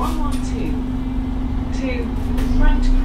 112 to Front